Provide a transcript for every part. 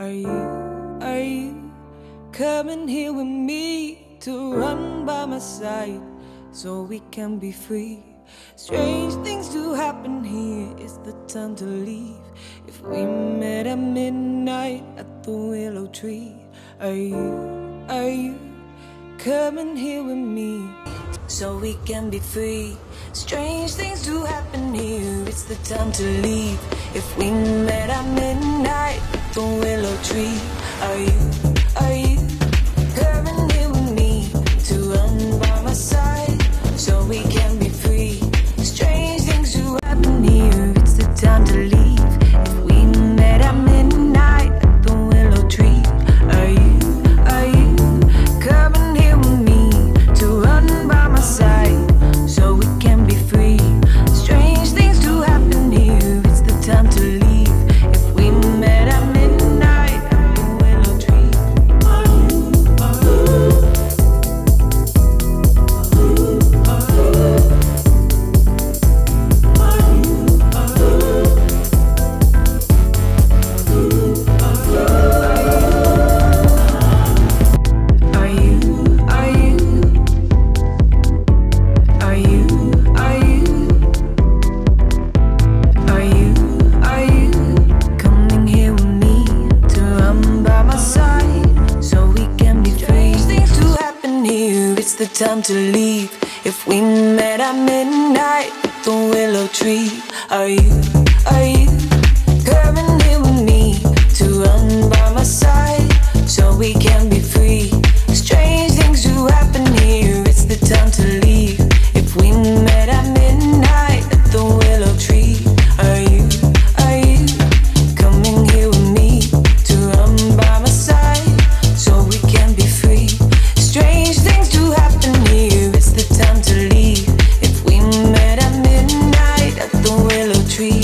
Are you, are you coming here with me to run by my side so we can be free? Strange things do happen here, it's the time to leave. If we met at midnight at the willow tree, are you, are you coming here with me so we can be free? Strange things do happen here, it's the time to leave. If we met at midnight the willow tree, are you, time to leave. If we met at midnight the willow tree, are you, are you coming tree,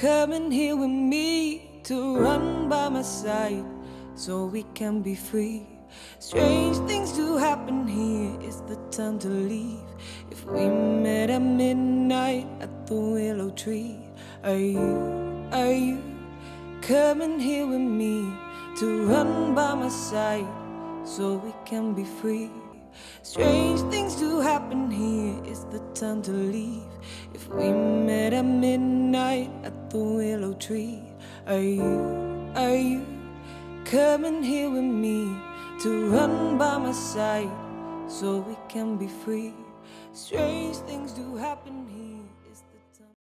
coming here with me to run by my side so we can be free? Strange things do happen here, it's the time to leave. If we met at midnight at the willow tree, are you, are you coming here with me to run by my side so we can be free? Strange things do happen here, it's the time to leave. If we met at midnight at the willow tree, are you, are you coming here with me to run by my side so we can be free? Strange things do happen here.